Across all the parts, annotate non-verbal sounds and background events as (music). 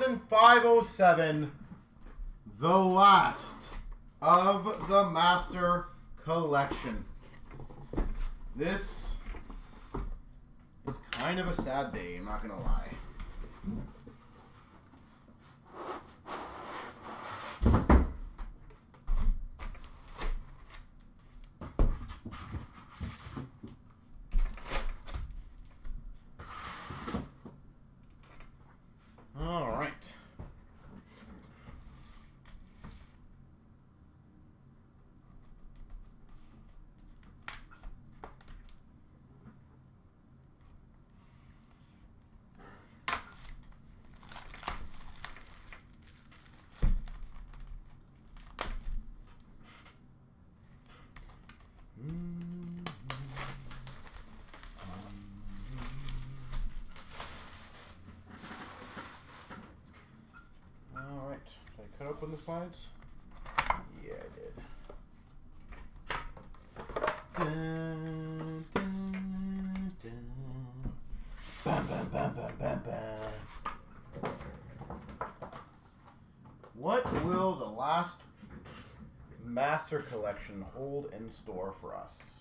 10,507. The last of the Master Collection. This is kind of a sad day, I'm not going to lie. All right. All right. Cut open the slides? Yeah, I did. Dun, dun, dun. Bam, bam, bam, bam, bam, bam. What will the last master collection hold in store for us?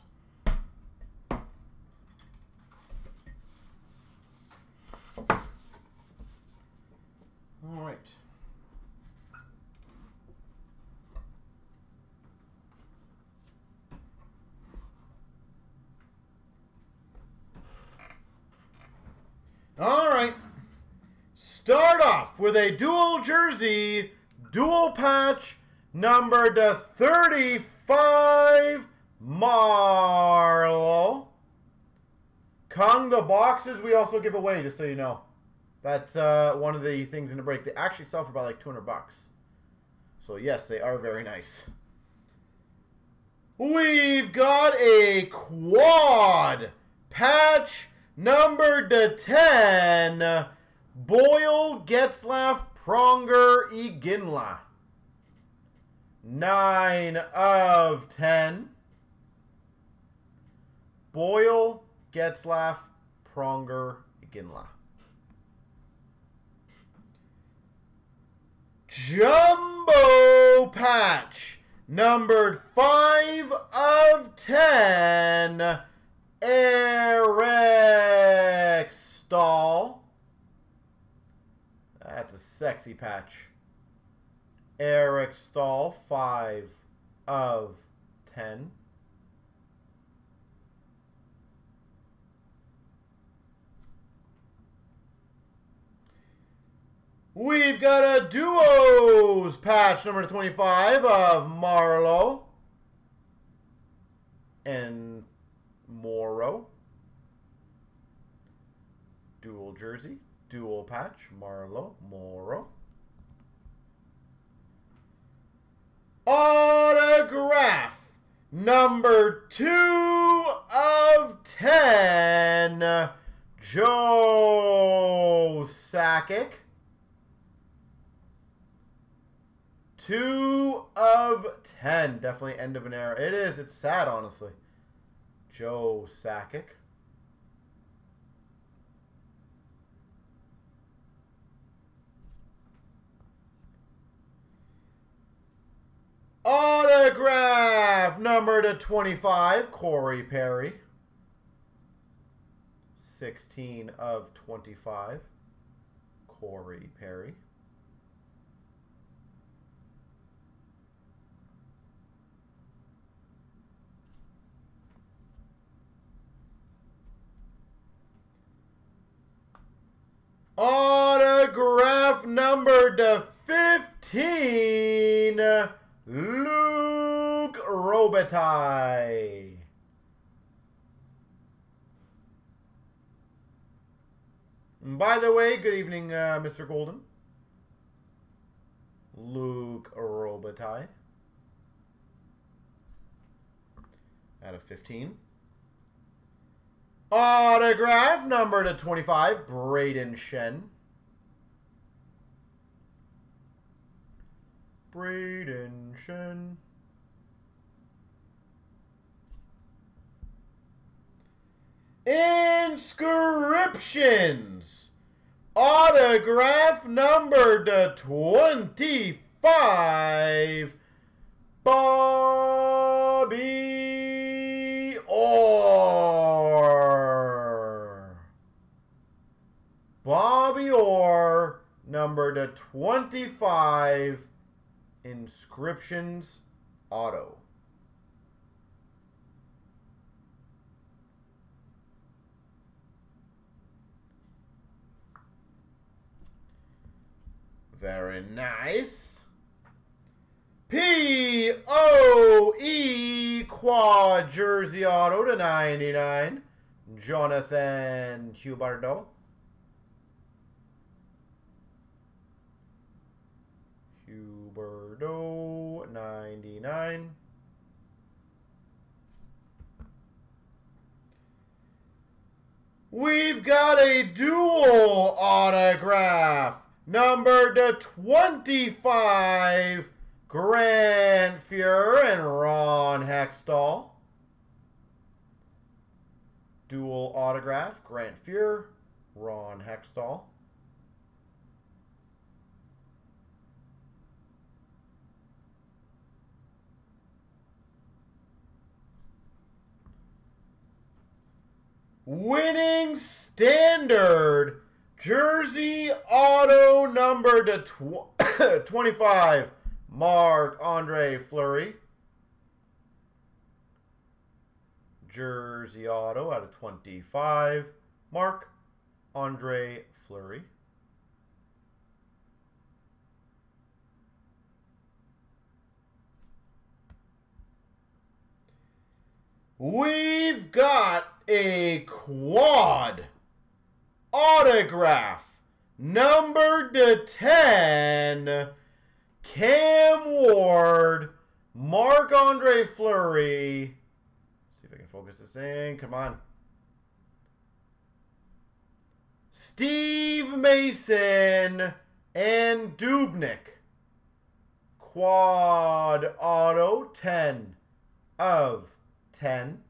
All right. All right. Start off with a dual jersey, dual patch, number to 35, Marleau. Kong the boxes we also give away, just so you know. That's uh, one of the things in the break. They actually sell for about like 200 bucks. So yes, they are very nice. We've got a quad patch number to 10. Boyle, Getzlaf, Pronger, Iginla. 9 of 10. Boyle, Getzlaf, Pronger, Iginla. Jumbo patch numbered 5 of 10 Eric Staal that's a sexy patch. Eric Staal 5 of 10 We've got a duos patch number 25 of Marleau and Morrow. Dual jersey, dual patch, Marleau, Morrow. Autograph number 2 of 10, Joe Sakic. Two of ten. Definitely end of an era. It is. It's sad, honestly. Joe Sakic. Autograph number to 25, Corey Perry. 16 of 25, Corey Perry. Autograph number to 15, Luke Robitaille. And by the way, good evening, uh, Mr. Golden. Luke Robitaille. Out of 15. Autograph number to 25, Brayden Schenn. Brayden Schenn. Inscriptions. autograph number to 25, Bobby Orr. Bobby Orr, number to 25, Inscriptions Auto. Very nice. P O E quad jersey auto to 99. Jonathan Huberdeau. Huberdeau 99. We've got a dual autograph. Number to 25, Grant Fuhr and Ron Hextall. Dual autograph, Grant Fuhr, Ron Hextall. Winning standard Jersey auto number to tw (coughs) 25, Marc Andre Fleury. Jersey auto out of 25, Marc Andre Fleury. We've got a quad autograph number to 10 Cam Ward Marc Andre Fleury see if I can focus this in. Come on. Steve Mason and Dubnyk. Quad auto 10 of 10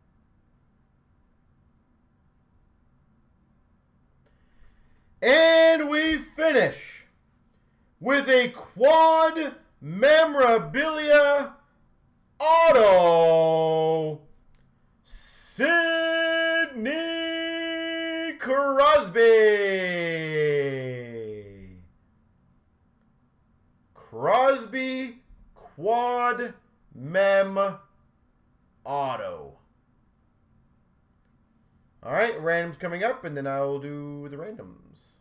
And we finish with a quad memorabilia auto Sidney Crosby. Crosby quad mem auto. All right, randoms coming up, and then I'll do the randoms.